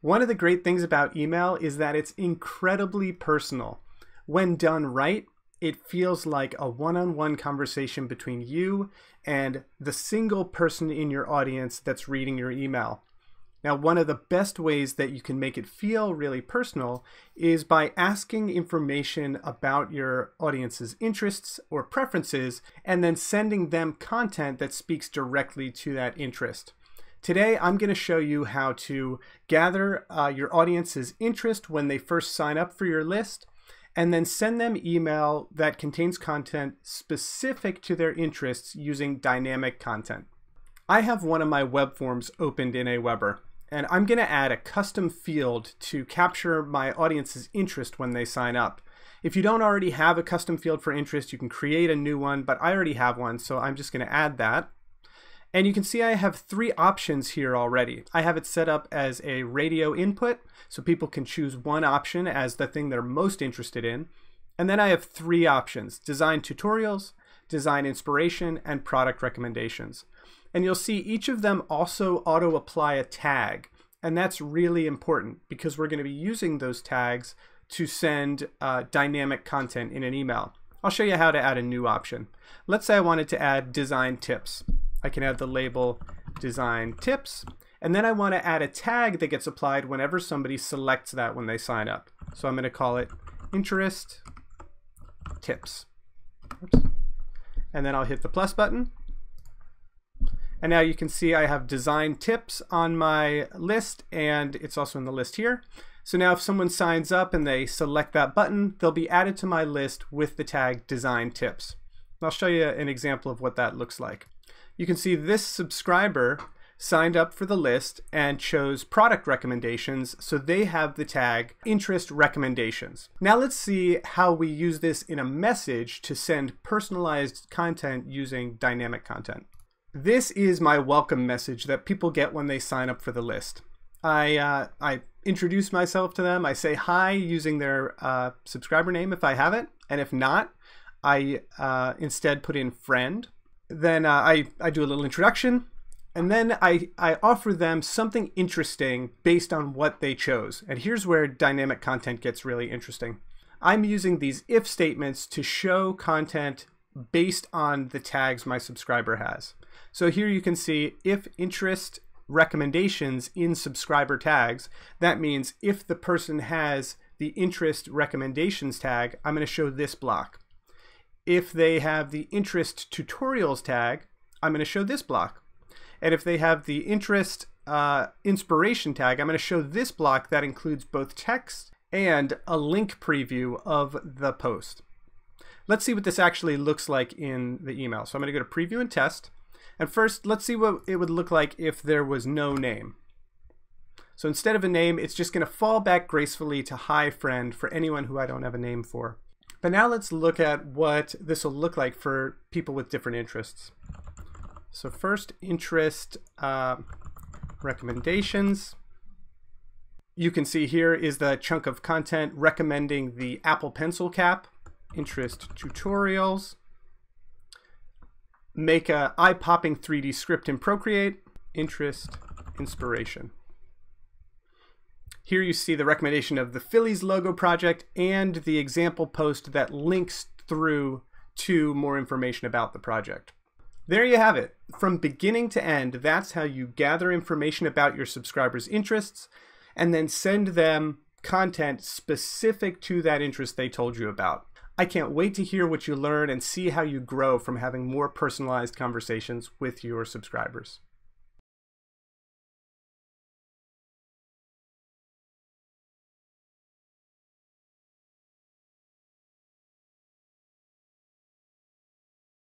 One of the great things about email is that it's incredibly personal. When done right, it feels like a one on one conversation between you and the single person in your audience that's reading your email. Now, one of the best ways that you can make it feel really personal is by asking information about your audience's interests or preferences and then sending them content that speaks directly to that interest. Today, I'm going to show you how to gather uh, your audience's interest when they first sign up for your list and then send them email that contains content specific to their interests using dynamic content. I have one of my web forms opened in AWeber and I'm going to add a custom field to capture my audience's interest when they sign up. If you don't already have a custom field for interest, you can create a new one, but I already have one, so I'm just going to add that. And you can see I have three options here already. I have it set up as a radio input, so people can choose one option as the thing they're most interested in. And then I have three options, design tutorials, design inspiration, and product recommendations. And you'll see each of them also auto apply a tag. And that's really important because we're going to be using those tags to send uh, dynamic content in an email. I'll show you how to add a new option. Let's say I wanted to add design tips. I can add the label design tips. And then I want to add a tag that gets applied whenever somebody selects that when they sign up. So I'm going to call it interest tips. Oops. And then I'll hit the plus button. And now you can see I have design tips on my list and it's also in the list here. So now if someone signs up and they select that button, they'll be added to my list with the tag design tips. I'll show you an example of what that looks like. You can see this subscriber signed up for the list and chose product recommendations, so they have the tag interest recommendations. Now let's see how we use this in a message to send personalized content using dynamic content. This is my welcome message that people get when they sign up for the list. I, uh, I introduce myself to them. I say hi using their uh, subscriber name if I have it. And if not, I uh, instead put in friend. Then uh, I, I do a little introduction. And then I, I offer them something interesting based on what they chose. And here's where dynamic content gets really interesting. I'm using these if statements to show content based on the tags my subscriber has. So here you can see if interest recommendations in subscriber tags, that means if the person has the interest recommendations tag, I'm going to show this block. If they have the interest tutorials tag, I'm going to show this block. And if they have the interest uh, inspiration tag, I'm going to show this block that includes both text and a link preview of the post. Let's see what this actually looks like in the email. So I'm going to go to preview and test. And first, let's see what it would look like if there was no name. So instead of a name, it's just going to fall back gracefully to hi friend for anyone who I don't have a name for. But now let's look at what this will look like for people with different interests. So first, interest uh, recommendations. You can see here is the chunk of content recommending the Apple Pencil cap, interest tutorials, make a eye-popping 3D script in Procreate, interest, inspiration. Here you see the recommendation of the Phillies logo project and the example post that links through to more information about the project. There you have it. From beginning to end, that's how you gather information about your subscribers' interests and then send them content specific to that interest they told you about. I can't wait to hear what you learn and see how you grow from having more personalized conversations with your subscribers.